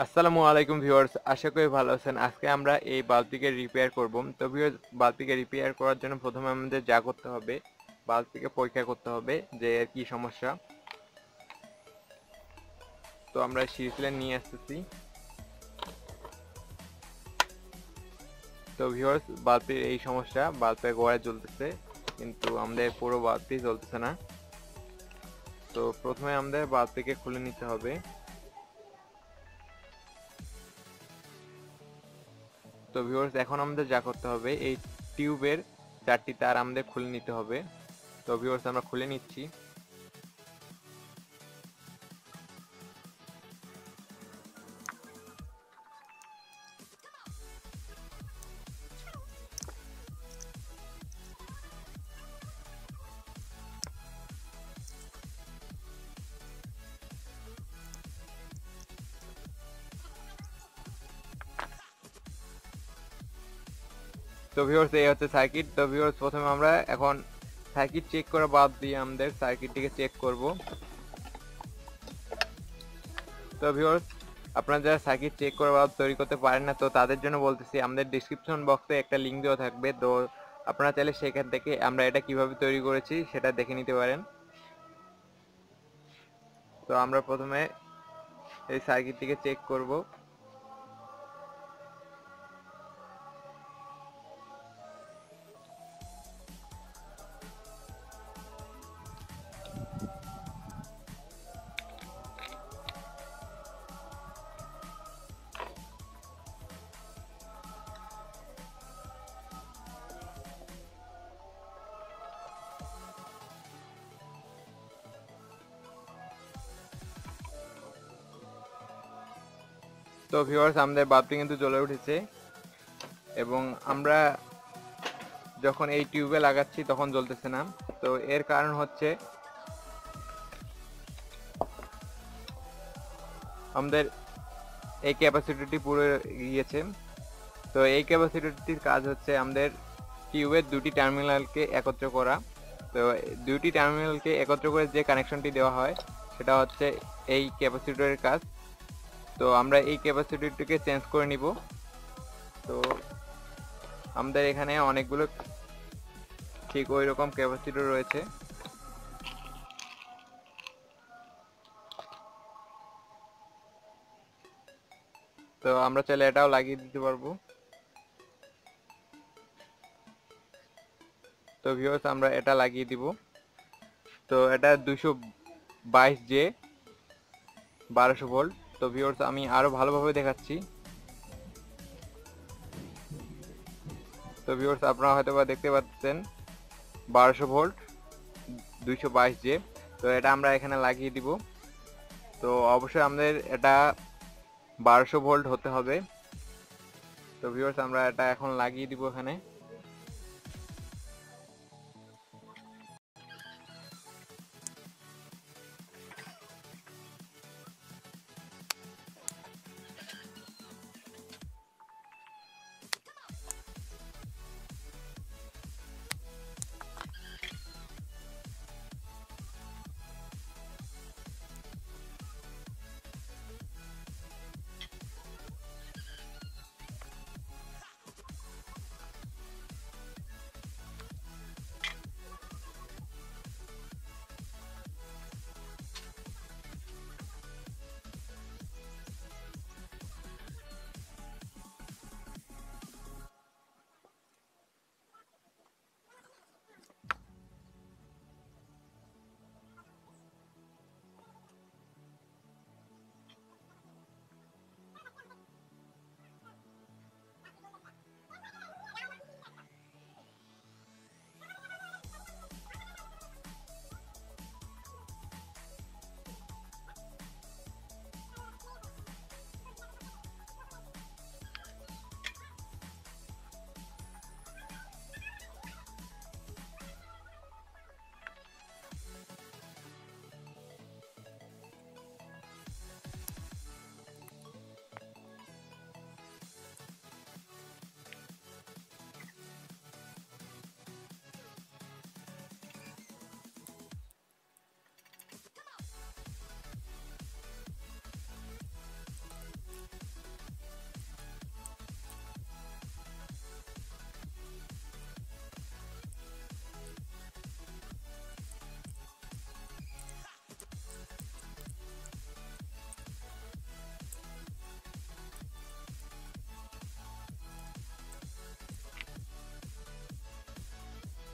আসসালামু আলাইকুম ভিউয়ার্স, আশা করি ভালো আছেন। আজকে আমরা এই বাল্বটিকে রিপেয়ার করব। তো ভিউয়ার্স বাল্বটিকে রিপেয়ার করার জন্য প্রথমে আমাদের যা করতে হবে বাল্বটিকে পরীক্ষা করতে হবে যে এর কি সমস্যা। তো আমরা সিরিজলেন নিয়ে আসতেছি। তো ভিউয়ার্স বাল্বটির এই সমস্যা বাল্বের গোড়ায় জ্বলতেছে, কিন্তু আমাদের পুরো বাল্বটি জ্বলতেছে না। তো প্রথমে আমাদের বাল্বটিকে খুলে নিতে হবে। তো ভিউয়ার্স এখন আমাদের যা করতে হবে, এই টিউবের চারটি তার আমাদের খুলে নিতে হবে। তো ভিউয়ার্স আমরা খুলে নিচ্ছি। তো ভিউয়ার্স এই হচ্ছে সার্কিট তো ভিউয়ার্স প্রথমে আমরা এখন সার্কিট চেক করা বাদ দিয়ে আমাদের সার্কিটটিকে চেক করব। তো ভিউয়ার্স আপনারা যারা সার্কিট চেক করা বাদ তৈরি করতে পারেন না, তো তাদের জন্য বলতেছি, আমাদের ডিসক্রিপশন বক্সে একটা লিংক দেওয়া থাকবে। তো আপনারা চাইলে সেখান থেকে আমরা এটা কীভাবে তৈরি করেছি সেটা দেখে নিতে পারেন। তো আমরা প্রথমে এই সার্কিটটিকে চেক করব। তো ভিউয়ার্স আমাদের বাল্বটি কিন্তু জ্বলে উঠেছে। এবং আমরা যখন এই টিউবে লাগাচ্ছি, তখন জ্বলতেছে না। তো এর কারণ হচ্ছে আমাদের এই ক্যাপাসিটিটি পুরো গিয়েছে। তো এই ক্যাপাসিটির কাজ হচ্ছে আমাদের টিউবের দুটি টার্মিনালকে একত্র করা। তো দুটি টার্মিনালকে একত্র করে যে কানেকশনটি দেওয়া হয়, সেটা হচ্ছে এই ক্যাপাসিটরের কাজ। তো আমরা এই ক্যাপাসিটিটিকে চেঞ্জ করে নিব। তো আমাদের এখানে অনেকগুলো ঠিক ওই রকম ক্যাপাসিটর রয়েছে। তো আমরা চাইলে এটাও লাগিয়ে দিতে পারব। তো ভিউয়ার্স আমরা এটা লাগিয়ে দিব। তো এটা দুশো বাইশ জে বারোশো ভোল্ট। তো ভিউয়ার্স আমি আরও ভালোভাবে দেখাচ্ছি। তো ভিউয়ার্স আপনারা হয়তো বা দেখতে পাচ্ছেন বারোশো ভোল্ট, দুইশো বাইশ জে, তো এটা আমরা এখানে লাগিয়ে দিব। তো অবশ্যই আমাদের এটা বারোশো ভোল্ট হতে হবে। তো ভিউয়ার্স আমরা এটা এখন লাগিয়ে দিব এখানে।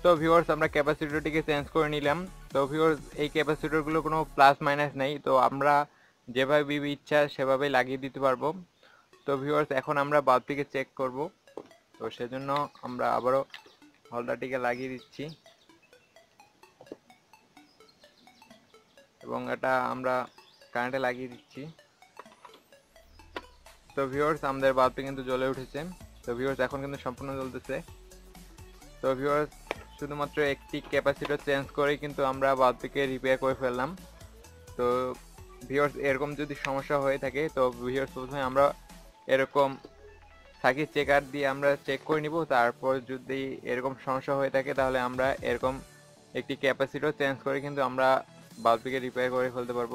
তো ভিউয়ার্স আমরা ক্যাপাসিটরটিকে চেঞ্জ করে নিলাম। তো ভিউয়ার্স এই ক্যাপাসিটরগুলো কোনো প্লাস মাইনাস নেই। তো আমরা যেভাবে ইচ্ছা সেভাবে লাগিয়ে দিতে পারব। তো ভিউয়ার্স এখন আমরা বাল্বটিকে চেক করব। তো, সেজন্য আমরা আবারও হোল্ডারটিকে লাগিয়ে দিচ্ছি। এবং এটা আমরা কারেন্টে লাগিয়ে দিচ্ছি। তো ভিউয়ার্স আমাদের বাল্বটি কিন্তু জ্বলে উঠেছে। তো ভিউয়ার্স এখন কিন্তু সম্পূর্ণ জ্বলতেছে। তো ভিউয়ার্স শুধুমাত্র একটি ক্যাপাসিটর চেঞ্জ করেই কিন্তু আমরা বাল্বটিকে রিপেয়ার করে ফেললাম। তো ভিউয়ার্স এরকম যদি সমস্যা হয়ে থাকে, তো ভিউয়ার্স প্রথমে আমরা এরকম সার্কিট চেকার দিয়ে আমরা চেক করে নিব। তারপর যদি এরকম সমস্যা হয়ে থাকে, তাহলে আমরা এরকম একটি ক্যাপাসিটর চেঞ্জ করে কিন্তু আমরা বাল্বটিকে রিপেয়ার করে ফেলতে পারব।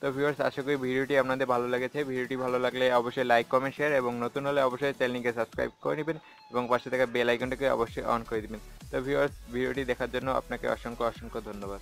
তো ভিউয়ার্স আশা করি ভিডিওটি আপনাদের ভালো লেগেছে। ভিডিওটি ভালো লাগলে অবশ্যই লাইক কমেন্ট শেয়ার এবং নতুন হলে অবশ্যই চ্যানেলকে সাবস্ক্রাইব করে নেবেন এবং পাশে থাকা বেল আইকনটাকে অবশ্যই অন করে দেবেন। তো ভিউয়ার্স ভিডিওটি দেখার জন্য আপনাকে অসংখ্য অসংখ্য ধন্যবাদ।